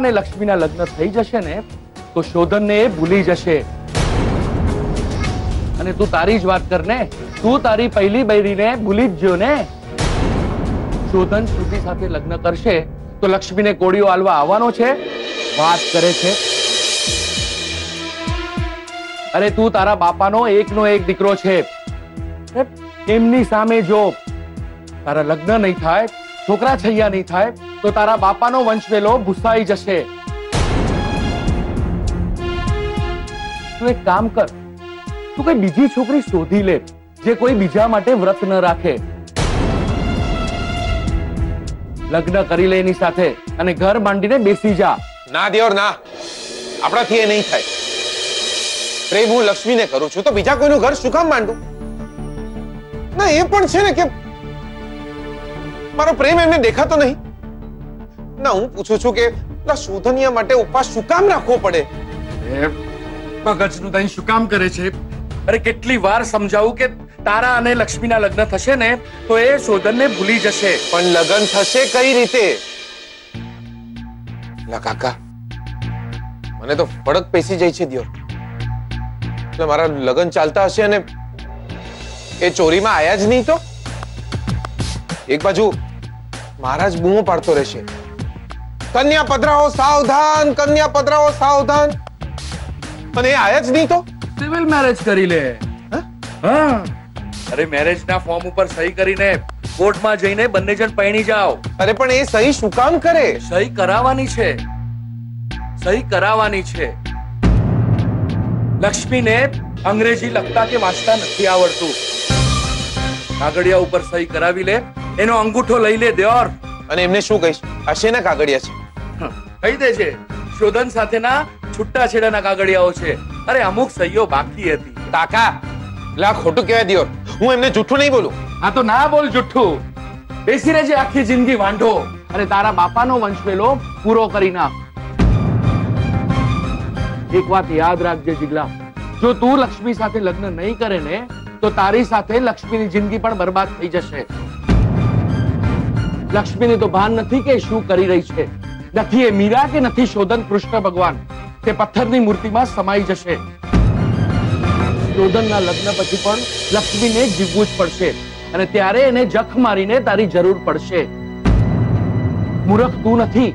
ને લક્ષ્મીના લગ્ન થઈ જશે ને તો શોધનને એ ભૂલી જશે અને તું તારી જ વાત કર ને તું તારી પહેલી બૈરીને ભૂલી જ જ્યો ને શોધન શ્રુતિ સાથે લગ્ન કરશે તો લક્ષ્મીને કોળીઓ આલવા આવવાનો છે વાત કરે છે અરે તું તારા બાપાનો એકનો એક દીકરો છે અરે, એમની સામે જો તારા લગ્ન નહીં થાય છોકરા છૈયા નહીં થાય તો તારા બાપાનો વંશવેલો ભૂસાઈ જશે તું એક કામ કર તું કઈ બીજી છોકરી શોધી લે જે કોઈ બીજા માટે વ્રત ન રાખે લગ્ન કરી લે એની સાથે અને ઘર માંડીને બેસી જા ના દિયોર ના આપણાથી એ નહીં થાય પ્રેમ હું લક્ષ્મીને કરું છું તો બીજા કોઈનું ઘર શું કામ માંડું ના એ પણ છે ને કે મારો પ્રેમ એમને દેખાતો નહીં ના હું પૂછું છું કે પેલા શોધનિયા માટે ઉપવાસ શું કામ રાખવો પડે એ મગજનું દહીં શું કામ કરે છે અરે કેટલી વાર સમજાવું કે તારા અને લક્ષ્મીના લગ્ન થશે ને તો એ શોધનને ભૂલી જશે પણ લગ્ન થશે કઈ રીતે લા કાકા મને તો ફડક પેસી જાય છે દિયોર એટલે મારા લગ્ન ચાલતા હશે અને એ ચોરીમાં આયા જ નહીં તો એક બાજુ મહારાજ બૂમો પાડતો રહેશે કન્યા પધરાઓ સાવધાન કન્યા પધરાઓ સાવધાન. અને એ આયા જ નહીં તો? સિવિલ મેરેજ કરી લે. હા? અરે મેરેજ ના ફોર્મ ઉપર સહી કરીને કોર્ટમાં જઈને બંને જણ પૈણી જાઓ. અરે પણ એ સહી શું કામ કરે? સહી કરાવવાની છે. સહી કરાવવાની છે. લક્ષ્મીને અંગ્રેજી લખતા કે વાંચતા નથી આવડતું. કાગળિયા ઉપર સહી કરાવી લે એનો અંગૂઠો લઈ લે દેવર. અને એમને શું કહીશ? હશે ને કાગળિયા છે. કહી દે છે શોધન સાથેના છૂટા છેડાના કાગળિયાઓ છે. અરે અમુક સહીઓ બાકી હતી. કાકા લા ખોટું કહેવાય દિયોર હું એમને જૂઠું નહીં બોલું. આ તો ના બોલ જુઠ્ઠું. બેસી રહેજે આખી જિંદગી વાંઢો. અને તારા બાપાનો વંશવેલો પૂરો કરી નાખ. એક વાત યાદ રાખજે જીગલા. જો તું લક્ષ્મી સાથે લગ્ન નહીં કરે ને તો તારી સાથે લક્ષ્મીની જિંદગી પણ બરબાદ થઈ જશે. લક્ષ્મીને તો ભાન નથી કે શું કરી રહી છે. નથી એ મીરા કે નથી શોધન કૃષ્ણ ભગવાન? તે પથ્થરની મૂર્તિમાં સમાઈ જશે. શોધનના લગ્ન પછી પણ લક્ષ્મીને જીવવું જ પડશે અને ત્યારે એને જખ મારીને તારી જરૂર પડશે. મૂર્ખ તું નથી.